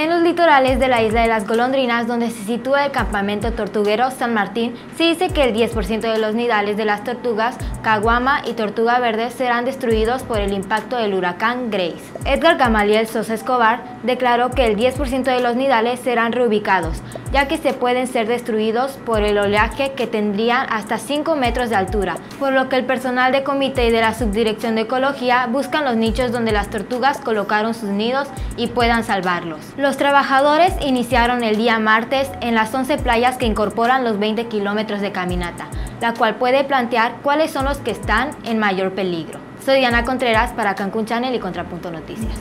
En los litorales de la isla de las Golondrinas, donde se sitúa el campamento tortuguero San Martín, se dice que el 10% de los nidales de las tortugas caguama y tortuga verde serán destruidos por el impacto del huracán Grace. Edgar Gamaliel Sosa Escobar declaró que el 10% de los nidales serán reubicados, ya que se pueden ser destruidos por el oleaje que tendrían hasta 5 metros de altura, por lo que el personal de comité y de la Subdirección de Ecología buscan los nichos donde las tortugas colocaron sus nidos y puedan salvarlos. Los trabajadores iniciaron el día martes en las 11 playas que incorporan los 20 kilómetros de caminata, la cual puede plantear cuáles son los que están en mayor peligro. Soy Diana Contreras para Cancún Channel y Contrapunto Noticias.